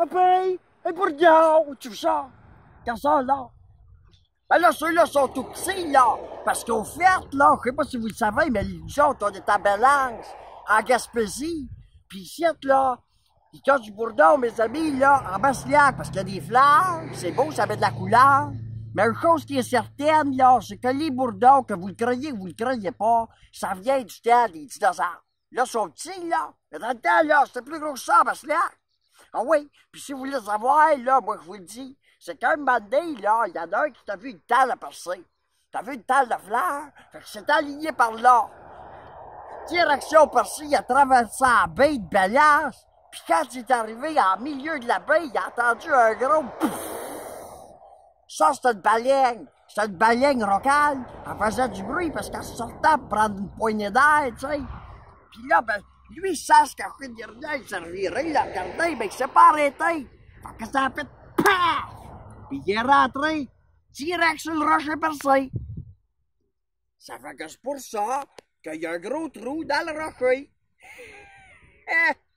Non, tu ça. Comme ça, là. Ben là, ceux-là sont tout petits, là. Parce qu'au fait, là, je sais pas si vous le savez, mais les autres, on est à en Gaspésie. Puis ici, là, ils cassent du bourdon, mes amis, là, en Basse-Liac, parce qu'il y a des fleurs, c'est beau, ça met de la couleur. Mais une chose qui est certaine, là, c'est que les bourdons, que vous le croyez ou vous le croyez pas, ça vient du temps des dinosaures. Là, ils sont petits, là. Mais dans le temps, là, c'était plus gros que ça, là. Ah oui, puis si vous voulez savoir, là, moi, je vous le dis, c'est qu'un moment là, il y en a un qui t'a vu une talle à percer. T'as vu une talle de fleurs? Fait que c'est aligné par là. Direction percée, il a traversé la baie de Bellas, puis quand il est arrivé en milieu de la baie, il a entendu un gros pouf! Ça, c'est une baleine. C'est une baleine rocale. Elle faisait du bruit parce qu'elle sortait pour prendre une poignée d'air, tu sais. Puis là, ben, lui, il sache qu'à fait de rien, il servirait, il a regardé, mais il s'est pas arrêté. Fait que ça a fait PAF! Puis il est rentré direct sur le rocher percé. Ça fait que c'est pour ça qu'il y a un gros trou dans le rocher. Eh!